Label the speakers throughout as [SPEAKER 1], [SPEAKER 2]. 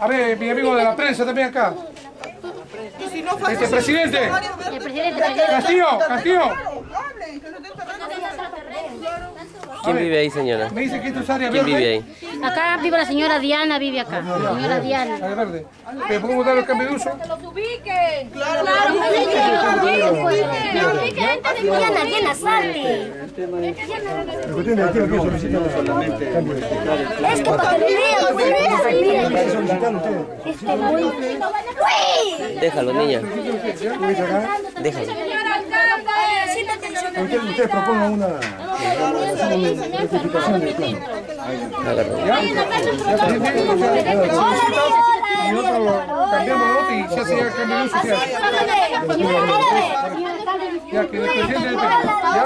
[SPEAKER 1] A ver, mi amigo de la prensa también acá. Este presidente.
[SPEAKER 2] El presidente, presidente.
[SPEAKER 1] Castillo, Castillo.
[SPEAKER 3] ¿Quién vive ahí, señora?
[SPEAKER 1] Me dice que esto es área
[SPEAKER 3] ¿Quién
[SPEAKER 1] verde.
[SPEAKER 3] vive ahí?
[SPEAKER 2] Acá vive la señora Diana, vive acá. Señora Diana.
[SPEAKER 1] Área verde. ¿Me podemos dar el cambio de uso?
[SPEAKER 2] Diana, Diana,
[SPEAKER 4] que tiene aquí lo que solamente cambio de
[SPEAKER 2] Es que para que lo
[SPEAKER 3] Déjalo, niña. Déjalo.
[SPEAKER 4] propongan una rectificación.
[SPEAKER 1] Y otro lo cambiamos el otro y se hace ya el cambio de uso. se hace. Ya que el presidente del Perú. ¿Ya?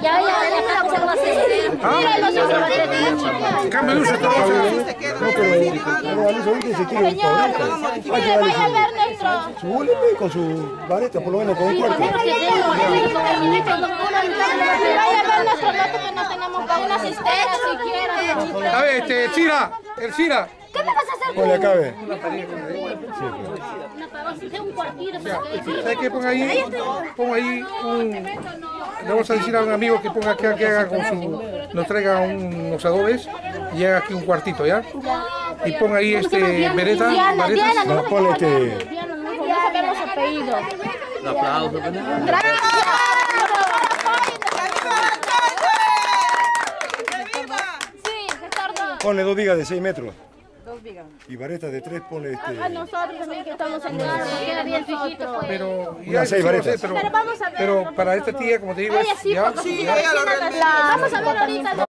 [SPEAKER 2] Ya, ya, ya, ¿cómo se va a hacer? Mira, no se va a hacer.
[SPEAKER 1] Cambio de uso. esto vamos a hacer.
[SPEAKER 4] No, pero pero a se quiere su úleme con su vareta, por lo menos con un cuarto.
[SPEAKER 2] Vaya a ver nuestro lote que no tenemos para una cisterna siquiera.
[SPEAKER 1] A ver, este, Chira, el Chira.
[SPEAKER 2] ¿Qué me vas a hacer?
[SPEAKER 4] Ponle acabe.
[SPEAKER 2] un cuartito para que
[SPEAKER 1] ¿Sabes qué? Ponga ahí, ponga ahí un... Le vamos a decir a un amigo que ponga que, que haga con su... Nos traiga unos adobes y haga aquí un cuartito, ¿ya? Y ponga ahí este... Vereta,
[SPEAKER 2] Diana, Diana.
[SPEAKER 4] No, este...
[SPEAKER 2] No, sabemos apellido.
[SPEAKER 3] Un aplauso.
[SPEAKER 4] Ponle dos vigas de 6 metros. Y varetas de 3, ponle este...
[SPEAKER 2] Nosotros también que estamos en el... Bien fijito, pues.
[SPEAKER 1] Pero,
[SPEAKER 4] Unas
[SPEAKER 1] ya,
[SPEAKER 4] seis varetas.
[SPEAKER 1] pero,
[SPEAKER 2] Pero vamos a ver.
[SPEAKER 1] pero para esta tía, como te digo, es,
[SPEAKER 2] Ella sí,
[SPEAKER 1] ya,
[SPEAKER 2] porque
[SPEAKER 1] ya.
[SPEAKER 2] vamos a ver ahorita